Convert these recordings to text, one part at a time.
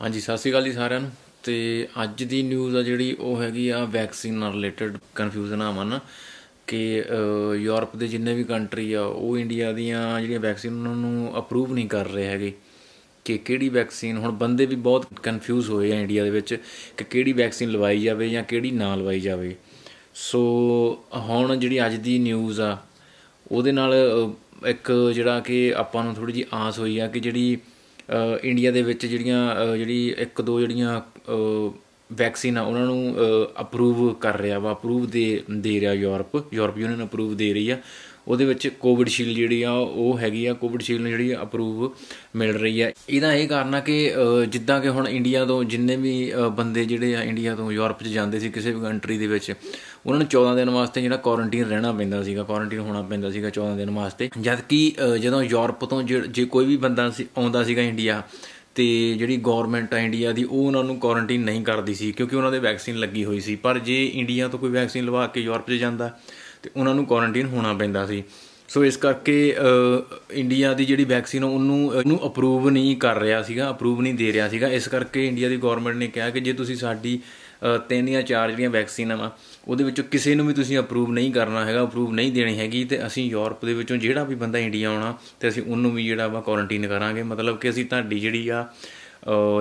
ਹਾਂਜੀ, ਸਤਿ ਸ਼੍ਰੀ ਅਕਾਲ ਜੀ ਸਾਰਿਆਂ ਨੂੰ। ਤੇ ਅੱਜ ਦੀ ਨਿਊਜ਼ ਆ ਜਿਹੜੀ, ਉਹ ਹੈਗੀ ਆ ਵੈਕਸੀਨ ਨਾਲ ਰਿਲੇਟਡ ਕਨਫਿਊਜ਼ਨ ਆ ਮਨ। ਕਿ ਯੂਰਪ ਦੇ ਜਿੰਨੇ ਵੀ ਕੰਟਰੀ ਆ, ਉਹ ਇੰਡੀਆ ਦੀਆਂ ਜਿਹੜੀਆਂ ਵੈਕਸੀਨ ਉਹਨਾਂ ਨੂੰ ਅਪਰੂਵ ਨਹੀਂ ਕਰ ਰਹੇ ਹੈਗੇ। ਕਿ ਕਿਹੜੀ ਵੈਕਸੀਨ ਹੁਣ ਬੰਦੇ ਵੀ ਬਹੁਤ ਕਨਫਿਊਜ਼ ਹੋਏ ਆ ਇੰਡੀਆ ਦੇ ਵਿੱਚ ਕਿ ਕਿਹੜੀ ਵੈਕਸੀਨ ਲਵਾਈ ਜਾਵੇ ਜਾਂ ਕਿਹੜੀ ਨਾ ਲਵਾਈ ਜਾਵੇ। ਸੋ ਹੁਣ ਜਿਹੜੀ ਅੱਜ ਦੀ ਨਿਊਜ਼ ਆ, ਉਹਦੇ ਨਾਲ ਇੱਕ ਜਿਹੜਾ ਕਿ ਆਪਾਂ ਨੂੰ ਥੋੜੀ ਜੀ ਆਸ ਹੋਈ ਆ ਕਿ ਜਿਹੜੀ ਇੰਡੀਆ ਦੇ ਵਿੱਚ ਜਿਹੜੀਆਂ ਜਿਹੜੀ ਇੱਕ ਦੋ ਜਿਹੜੀਆਂ ਵੈਕਸੀਨ ਆ, ਉਹਨਾਂ ਨੂੰ ਅਪਰੂਵ ਕਰ ਰਿਹਾ ਵਾ ਅਪਰੂਵ ਦੇ ਦੇ ਰਿਹਾ ਯੂਰਪ। ਯੂਰਪ ਯੂਨੀਅਨ ਅਪਰੂਵ ਦੇ ਰਹੀ ਆ। ਉਹਦੇ ਵਿੱਚ ਕੋਵਿਡਸ਼ੀਲਡ ਜਿਹੜੀ ਆ, ਉਹ ਹੈਗੀ ਆ। ਕੋਵਿਡਸ਼ੀਲਡ ਨੂੰ ਜਿਹੜੀ ਅਪਰੂਵ ਮਿਲ ਰਹੀ ਆ। ਇਹਦਾ ਇਹ ਕਾਰਨ ਆ ਕਿ ਜਿੱਦਾਂ ਕਿ ਹੁਣ ਇੰਡੀਆ ਤੋਂ ਜਿੰਨੇ ਵੀ ਬੰਦੇ ਜਿਹੜੇ ਆ ਇੰਡੀਆ ਤੋਂ ਯੂਰਪ 'ਚ ਜਾਂਦੇ ਸੀ, ਕਿਸੇ ਵੀ ਕੰਟਰੀ ਦੇ ਵਿੱਚ, ਉਹਨਾਂ ਨੂੰ 14 ਦਿਨ ਵਾਸਤੇ ਜਿਹੜਾ ਕੁਆਰੰਟਾਈਨ ਰਹਿਣਾ ਪੈਂਦਾ ਸੀਗਾ ਕੁਆਰੰਟਾਈਨ ਹੋਣਾ ਪੈਂਦਾ ਸੀਗਾ 14 ਦਿਨ ਵਾਸਤੇ। ਜਦ ਕਿ ਜਦੋਂ ਯੂਰਪ ਤੋਂ ਜੇ ਜੇ ਕੋਈ ਵੀ ਬੰਦਾ ਸੀ, ਆਉਂਦਾ ਸੀਗਾ ਇੰਡੀਆ ਤੇ ਜਿਹੜੀ ਗਵਰਨਮੈਂਟ ਆ ਇੰਡੀਆ ਦੀ, ਉਹ ਉਹਨਾਂ ਨੂੰ ਕੁਆਰੰਟਾਈਨ ਨਹੀਂ ਕਰਦੀ ਸੀ, ਕਿਉਂਕਿ ਉਹਨਾਂ ਦੇ ਵੈਕਸੀਨ ਲੱਗੀ ਹੋਈ ਸੀ। ਪਰ ਜੇ ਇੰਡੀਆ ਤੋਂ ਕੋਈ ਵੈਕਸੀਨ ਲਵਾ ਕੇ ਯੂਰਪ 'ਚ ਜਾਂਦਾ, ਤੇ ਉਹਨਾਂ ਨੂੰ ਕੁਆਰੰਟਾਈਨ ਹੋਣਾ ਪੈਂਦਾ ਸੀ। ਸੋ ਇਸ ਕਰਕੇ ਇੰਡੀਆ ਦੀ ਜਿਹੜੀ ਵੈਕਸੀਨ ਆ, ਉਹਨੂੰ ਉਹਨੂੰ ਅਪਰੂਵ ਨਹੀਂ ਕਰ ਰਿਹਾ ਸੀਗਾ ਅਪਰੂਵ ਨਹੀਂ ਦੇ ਰਿਹਾ ਸੀਗਾ। ਇਸ ਕਰਕੇ ਇੰਡੀਆ ਦੀ ਗਵਰਨਮੈਂਟ ਨੇ ਕਿਹਾ ਕਿ ਜੇ ਤੁਸੀਂ ਸਾਡੀ ਤਿੰਨ ਜਾਂ ਚਾਰ ਜਿਹੜੀਆਂ ਵੈਕਸੀਨਾਂ ਵਾ ਉਹਦੇ ਵਿੱਚੋਂ ਕਿਸੇ ਨੂੰ ਵੀ ਤੁਸੀਂ ਅਪਰੂਵ ਨਹੀਂ ਕਰਨਾ ਹੈਗਾ ਅਪਰੂਵ ਨਹੀਂ ਦੇਣੀ ਹੈਗੀ, ਤੇ ਅਸੀਂ ਯੂਰਪ ਦੇ ਵਿੱਚੋਂ ਜਿਹੜਾ ਵੀ ਬੰਦਾ ਇੰਡੀਆ ਆਉਣਾ, ਤੇ ਅਸੀਂ ਉਹਨੂੰ ਵੀ ਜਿਹੜਾ ਵਾ ਕੁਆਰੰਟਾਈਨ ਕਰਾਂਗੇ। ਮਤਲਬ ਕਿ ਅਸੀਂ ਤੁਹਾਡੀ ਜਿਹੜੀ ਆ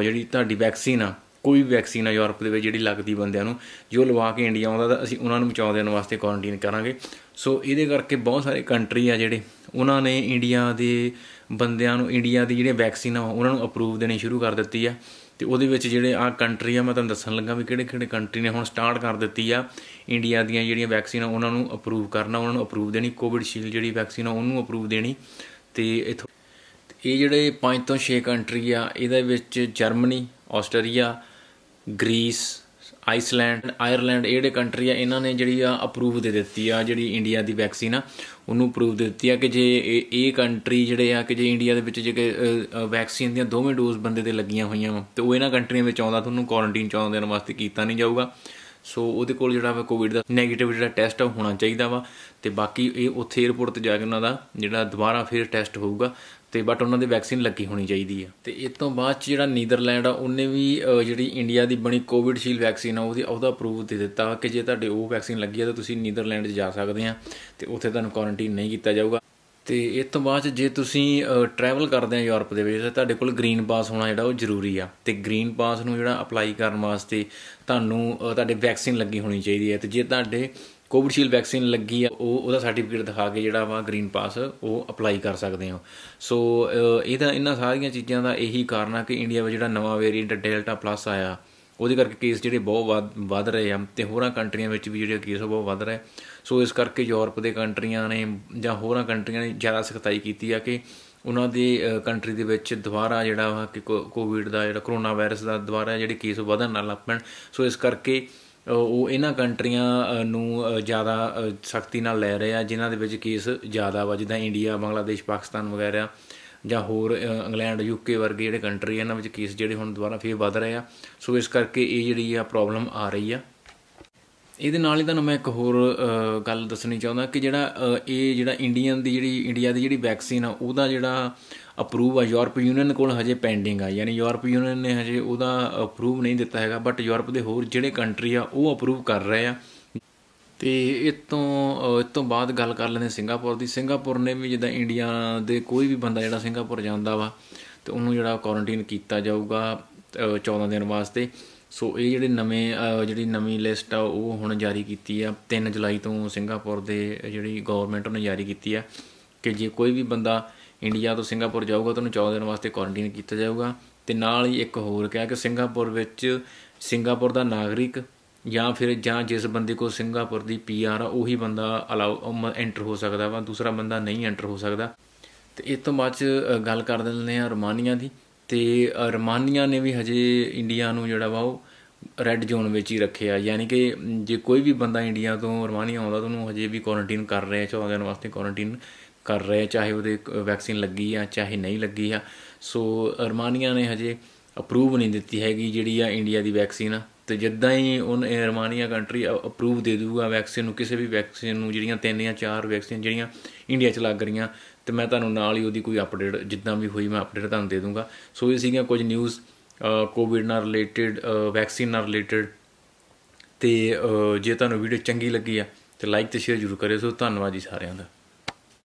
ਜਿਹੜੀ ਤੁਹਾਡੀ ਵੈਕਸੀਨ ਆ ਕੋਈ ਵੀ ਵੈਕਸੀਨ ਆ ਯੂਰਪ ਦੇ ਵਿੱਚ ਜਿਹੜੀ ਲੱਗਦੀ ਬੰਦਿਆਂ ਨੂੰ, ਜੋ ਲਵਾ ਕੇ ਇੰਡੀਆ ਆਉਂਦਾ, ਤਾਂ ਅਸੀਂ ਉਹਨਾਂ ਨੂੰ ਬਚਾਉਣ ਦੇਣ ਵਾਸਤੇ ਕੁਆਰੰਟਾਈਨ ਕਰਾਂਗੇ। ਸੋ ਇਹਦੇ ਕਰਕੇ ਬਹੁਤ ਸਾਰੇ ਕੰਟਰੀ ਆ ਜਿਹੜੇ, ਉਹਨਾਂ ਨੇ ਇੰਡੀਆ ਦੇ ਬੰਦਿਆਂ ਨੂੰ, ਇੰਡੀਆ ਦੀ ਜਿਹੜੇ ਵੈਕਸੀਨ ਆ, ਉਹਨਾਂ ਨੂੰ ਅਪਰੂਵ ਦੇਣੀ ਸ਼ੁਰੂ ਕਰ ਦਿੱਤੀ ਆ। ਤੇ ਉਹਦੇ ਵਿੱਚ ਜਿਹੜੇ ਆ ਕੰਟਰੀ ਆ, ਮੈਂ ਤੁਹਾਨੂੰ ਦੱਸਣ ਲੱਗਾ ਵੀ ਕਿਹੜੇ ਕਿਹੜੇ ਕੰਟਰੀ ਨੇ ਹੁਣ ਸਟਾਰਟ ਕਰ ਦਿੱਤੀ ਆ। ਇੰਡੀਆ ਦੀਆਂ ਜਿਹੜੀਆਂ ਵੈਕਸੀਨ ਆ ਉਹਨਾਂ ਨੂੰ ਅਪਰੂਵ ਕਰਨਾ, ਉਹਨਾਂ ਨੂੰ ਅਪਰੂਵ ਦੇਣੀ। ਕੋਵਿਡਸ਼ੀਲਡ ਜਿਹੜੀ ਵੈਕਸੀਨ ਆ, ਉਹਨੂੰ ਅਪਰੂਵ ਦੇਣੀ। ਤੇ ਇਥੋਂ ਇਹ ਜਿਹੜੇ 5 ਤੋਂ 6 ਕੰਟਰੀ ਆ, ਇਹਦੇ ਵਿੱਚ Germany, Austria, Greece, Iceland, Ireland, ਇਹ ਜਿਹੜੇ ਕੰਟਰੀ ਆ, ਇਹਨਾਂ ਨੇ ਜਿਹੜੀ ਆ ਅਪਰੂਵ ਦੇ ਦਿੱਤੀ ਆ, ਜਿਹੜੀ ਇੰਡੀਆ ਦੀ ਵੈਕਸੀਨ ਆ, ਉਹਨੂੰ ਅਪਰੂਵ ਦੇ ਦਿੱਤੀ ਆ ਕਿ ਜੇ ਇਹ ਇਹ ਕੰਟਰੀ ਜਿਹੜੇ ਆ, ਕਿ ਜੇ ਇੰਡੀਆ ਦੇ ਵਿੱਚ ਜੇ ਵੈਕਸੀਨ ਦੀਆਂ ਦੋਵੇਂ ਡੋਜ਼ ਬੰਦੇ ਤੇ ਲੱਗੀਆਂ ਹੋਈਆਂ ਵਾ, ਤੇ ਉਹ ਇਹਨਾਂ ਕੰਟਰੀਆਂ ਵਿੱਚ ਆਉਂਦਾ ਤੁਹਾਨੂੰ ਕੁਆਰੰਟਾਈਨ ਚ ਆਉਣ ਦੇਣ ਵਾਸਤੇ ਕੀਤਾ ਨਹੀਂ ਜਾਊਗਾ। ਸੋ ਉਹਦੇ ਕੋਲ ਜਿਹੜਾ ਵਾ ਕੋਵਿਡ ਦਾ ਨੈਗੇਟਿਵ ਜਿਹੜਾ ਟੈਸਟ ਆ ਹੋਣਾ ਚਾਹੀਦਾ ਵਾ ਤੇ ਬਾਕੀ ਇਹ ਉੱਥੇ ਏਅਰਪੋਰਟ ਤੇ ਜਾ ਕੇ ਉਹਨਾਂ ਦਾ ਜਿਹੜਾ ਦੁਬਾਰਾ ਫਿਰ ਟੈਸਟ ਹੋਊਗਾ ਤੇ ਬਟ ਉਹਨਾਂ ਦੇ ਵੈਕਸੀਨ ਲੱਗੀ ਹੋਣੀ ਚਾਹੀਦੀ ਆ। ਤੇ ਇਸ ਤੋਂ ਬਾਅਦ ਜਿਹੜਾ ਨੀਦਰਲੈਂਡ ਆ, ਉਹਨੇ ਵੀ ਜਿਹੜੀ ਇੰਡੀਆ ਦੀ ਬਣੀ ਕੋਵਿਡਸ਼ੀਲ ਵੈਕਸੀਨ ਆ, ਉਹਦੀ ਉਹਦਾ ਅਪਰੂਵ ਦੇ ਦਿੱਤਾ ਕਿ ਜੇ ਤੁਹਾਡੇ ਉਹ ਵੈਕਸੀਨ ਲੱਗੀ ਆ ਤਾਂ ਤੁਸੀਂ ਨੀਦਰਲੈਂਡ 'ਚ ਜਾ ਸਕਦੇ ਆ ਤੇ ਉੱਥੇ ਤੁਹਾਨੂੰ ਕੁਆਰੰਟਾਈਨ ਨਹੀਂ ਕੀਤਾ ਜਾਊਗਾ। ਤੇ ਇਸ ਤੋਂ ਬਾਅਦ 'ਚ ਜੇ ਤੁਸੀਂ ਟਰੈਵਲ ਕਰਦੇ ਆ ਯੂਰਪ ਦੇ ਵਿੱਚ, ਤਾਂ ਤੁਹਾਡੇ ਕੋਲ ਗ੍ਰੀਨ ਪਾਸ ਹੋਣਾ ਜਿਹੜਾ ਉਹ ਜ਼ਰੂਰੀ ਆ। ਤੇ ਗ੍ਰੀਨ ਪਾਸ ਨੂੰ ਜਿਹੜਾ ਅਪਲਾਈ ਕਰਨ ਵਾਸਤੇ ਤੁਹਾਨੂੰ ਤੁਹਾਡੇ ਵੈਕਸੀਨ ਲੱਗੀ ਹੋਣੀ ਚਾਹੀਦੀ ਹੈ। ਤੇ ਜੇ ਤੁਹਾਡੇ ਕੋਵਿਡਸ਼ੀਲਡ ਵੈਕਸੀਨ ਲੱਗੀ ਆ, ਉਹ, ਉਹਦਾ ਸਰਟੀਫਿਕੇਟ ਦਿਖਾ ਕੇ ਜਿਹੜਾ ਵਾ ਗ੍ਰੀਨ ਪਾਸ ਉਹ ਅਪਲਾਈ ਕਰ ਸਕਦੇ ਹੋ। ਸੋ ਇਹਦਾ ਇਹਨਾਂ ਸਾਰੀਆਂ ਚੀਜ਼ਾਂ ਦਾ ਇਹੀ ਕਾਰਨ ਆ ਕਿ ਇੰਡੀਆ ਵਿੱਚ ਜਿਹੜਾ ਨਵਾਂ ਵੇਰੀਐਂਟ ਡੈਲਟਾ ਪਲੱਸ ਆਇਆ ਉਹਦੇ ਕਰਕੇ ਕੇਸ ਜਿਹੜੇ ਬਹੁਤ ਵੱਧ ਵੱਧ ਰਹੇ ਆ ਤੇ ਹੋਰਾਂ ਕੰਟਰੀਆਂ ਵਿੱਚ ਵੀ ਜਿਹੜੇ ਕੇਸ ਬਹੁਤ ਵੱਧ ਰਹੇ ਸੋ ਇਸ ਕਰਕੇ ਯੂਰਪ ਦੇ ਕੰਟਰੀਆਂ ਨੇ ਜਾਂ ਹੋਰਾਂ ਕੰਟਰੀਆਂ ਨੇ ਜ਼ਿਆਦਾ ਸਖਤਾਈ ਕੀਤੀ ਆ ਕਿ ਉਹਨਾਂ ਦੀ ਕੰਟਰੀ ਦੇ ਵਿੱਚ ਦੁਬਾਰਾ ਜਿਹੜਾ ਵਾ ਕਿ ਕੋਵਿਡ ਦਾ ਜਿਹੜਾ ਕਰੋਨਾ ਵਾਇਰਸ ਦਾ ਦੁਬਾਰਾ ਜਿਹੜੇ ਕੇਸ ਵਧਣ ਨਾਲ ਲੱਗ ਪੈਣ। ਸੋ ਇਸ ਕਰਕੇ ਉਹ ਇਹਨਾਂ ਕੰਟਰੀਆਂ ਨੂੰ ਜ਼ਿਆਦਾ ਸਖਤੀ ਨਾਲ ਲੈ ਰਹੇ ਆ, ਜਿਨ੍ਹਾਂ ਦੇ ਵਿੱਚ ਕੇਸ ਜ਼ਿਆਦਾ ਵਾ, ਜਿੱਦਾਂ ਇੰਡੀਆ ਬੰਗਲਾਦੇਸ਼ ਪਾਕਿਸਤਾਨ ਵਗੈਰਾ। ਜਾਂ ਹੋਰ ਇੰਗਲੈਂਡ ਯੂਕੇ ਵਰਗੇ ਜਿਹੜੇ ਕੰਟਰੀ ਆ, ਇਹਨਾਂ ਵਿੱਚ ਕੇਸ ਜਿਹੜੇ ਹੁਣ ਦੁਬਾਰਾ ਫੇਰ ਵੱਧ ਰਹੇ ਆ। ਸੋ ਇਸ ਕਰਕੇ ਇਹ ਜਿਹੜੀ ਆ ਪ੍ਰੋਬਲਮ ਆ ਰਹੀ ਆ। ਇਹਦੇ ਨਾਲ ਹੀ ਤੁਹਾਨੂੰ ਮੈਂ ਇੱਕ ਹੋਰ ਗੱਲ ਦੱਸਣੀ ਚਾਹੁੰਦਾ ਕਿ ਜਿਹੜਾ ਇਹ ਜਿਹੜਾ ਇੰਡੀਅਨ ਦੀ ਜਿਹੜੀ ਇੰਡੀਆ ਦੀ ਜਿਹੜੀ ਵੈਕਸੀਨ ਆ, ਉਹਦਾ ਜਿਹੜਾ ਅਪਰੂਵ ਆ ਯੂਰਪ ਯੂਨੀਅਨ ਕੋਲ ਹਜੇ ਪੈਂਡਿੰਗ ਆ। ਯਾਨੀ ਯੂਰਪ ਯੂਨੀਅਨ ਨੇ ਹਜੇ ਉਹਦਾ ਅਪਰੂਵ ਨਹੀਂ ਦਿੱਤਾ ਹੈਗਾ ਬਟ ਯੂਰਪ ਦੇ ਹੋਰ ਜਿਹੜੇ ਕੰਟਰੀ ਆ, ਉਹ ਅਪਰੂਵ ਕਰ ਰਹੇ ਆ। ਤੇ ਇਹ ਤੋਂ ਅਹ, ਇਹ ਤੋਂ ਬਾਅਦ ਗੱਲ ਕਰ ਲੈਂਦੇ ਸਿੰਗਾਪੁਰ ਦੀ। ਸਿੰਗਾਪੁਰ ਨੇ ਵੀ ਜਿੱਦਾਂ ਇੰਡੀਆ ਦੇ ਕੋਈ ਵੀ ਬੰਦਾ ਜਿਹੜਾ ਸਿੰਗਾਪੁਰ ਜਾਂਦਾ ਵਾ ਤੇ ਉਹਨੂੰ ਜਿਹੜਾ ਕੁਆਰੰਟਾਈਨ ਕੀਤਾ ਜਾਊਗਾ ਅਹ, 14 ਦਿਨ ਵਾਸਤੇ। ਸੋ ਇਹ ਜਿਹੜੇ ਨਵੇਂ ਜਿਹੜੀ ਨਵੀਂ ਲਿਸਟ ਆ ਉਹ ਹੁਣ ਜਾਰੀ ਕੀਤੀ ਆ। 3 ਜੁਲਾਈ ਤੋਂ ਸਿੰਗਾਪੁਰ ਦੇ ਜਿਹੜੀ ਗਵਰਨਮੈਂਟ ਨੇ ਜਾਰੀ ਕੀਤੀ ਆ ਕਿ ਜੇ ਕੋਈ ਵੀ ਬੰਦਾ ਇੰਡੀਆ ਤੋਂ ਸਿੰਗਾਪੁਰ ਜਾਊਗਾ ਤਾਂ ਉਹਨੂੰ 14 ਦਿਨ ਵਾਸਤੇ ਕੁਆਰੰਟਾਈਨ ਕੀਤਾ ਜਾਊਗਾ। ਤੇ ਨਾਲ ਹੀ ਇੱਕ ਹੋਰ ਕਿਹਾ ਕਿ ਸਿੰਗਾਪੁਰ ਵਿੱਚ ਸਿੰਗਾਪੁਰ ਦਾ ਨਾਗਰਿਕ ਜਾਂ ਫਿਰ ਜਾਂ ਜਿਸ ਬੰਦੇ ਕੋਲ ਸਿੰਗਾਪੁਰ ਦੀ ਪੀਆਰ ਆ, ਉਹੀ ਬੰਦਾ ਅਲਾਉ ਐਂਟਰ ਹੋ ਸਕਦਾ ਵਾ, ਦੂਸਰਾ ਬੰਦਾ ਨਹੀਂ ਐਂਟਰ ਹੋ ਸਕਦਾ। ਤੇ ਇਸ ਤੋਂ ਬਾਅਦ ਚ ਗੱਲ ਕਰ ਦਿੰਦੇ ਆ ਰਮਾਨੀਆ ਦੀ। ਤੇ ਰਮਾਨੀਆ ਨੇ ਵੀ ਹਜੇ ਇੰਡੀਆ ਨੂੰ ਜਿਹੜਾ ਵਾ, ਉਹ ਰੈੱਡ ਜ਼ੋਨ ਵਿੱਚ ਹੀ ਰੱਖਿਆ। ਯਾਨੀ ਕਿ, ਜੇ ਕੋਈ ਵੀ ਬੰਦਾ ਇੰਡੀਆ ਤੋਂ ਰਮਾਨੀਆ ਆਉਂਦਾ, ਤਾਂ ਉਹਨੂੰ ਹਜੇ ਵੀ ਕੁਆਰੰਟਾਈਨ ਕਰ ਰਹੇ ਆ 14 ਦਿਨ ਵਾਸਤੇ ਕੁਆਰੰਟਾਈਨ ਕਰ ਰਹੇ, ਚਾਹੇ ਉਹਦੇ ਵੈਕਸੀਨ ਲੱਗੀ ਆ, ਚਾਹੇ ਨਹੀਂ ਲੱਗੀ ਆ। ਸੋ ਰਮਾਨੀਆ ਨੇ ਹਜੇ ਅਪਰੂਵ ਨਹੀਂ ਦਿੱਤੀ ਹੈਗੀ ਜਿਹੜੀ ਆ ਇੰਡੀਆ ਦੀ ਵੈਕਸੀਨ ਆ। ਤੇ ਜਿੱਦਾਂ ਹੀ ਉਹ ਰਮਾਨੀਆ ਕੰਟਰੀ ਅਪਰੂਵ ਦੇ ਦੂਗਾ ਵੈਕਸੀਨ ਨੂੰ, ਕਿਸੇ ਵੀ ਵੈਕਸੀਨ ਨੂੰ, ਜਿਹੜੀਆਂ ਤਿੰਨ ਜਾਂ ਚਾਰ ਵੈਕਸੀਨ ਜਿਹੜੀਆਂ ਇੰਡੀਆ 'ਚ ਲੱਗ ਰਹੀਆਂ, ਤੇ ਮੈਂ ਤੁਹਾਨੂੰ ਨਾਲ ਹੀ ਉਹਦੀ ਕੋਈ ਅਪਡੇਟ ਜਿੱਦਾਂ ਵੀ ਹੋਈ ਮੈਂ ਅਪਡੇਟ ਤੁਹਾਨੂੰ ਦੇ ਦੂੰਗਾ। ਸੋ ਇਹ ਸੀਗੀਆਂ ਕੁਝ ਨਿਊਜ਼ ਕੋਵਿਡ ਨਾਲ ਰਿਲੇਟਡ ਵੈਕਸੀਨ ਨਾਲ ਰਿਲੇਟਡ ਤੇ ਜੇ ਤੁਹਾਨੂੰ ਵੀਡੀਓ ਚੰਗੀ ਲੱਗੀ ਆ, ਤੇ ਲਾਈਕ ਤੇ ਸ਼ੇਅਰ ਜ਼ਰੂਰ ਕਰਿਓ। ਸੋ ਧੰਨਵਾਦ ਜੀ ਸਾਰਿਆਂ ਦਾ।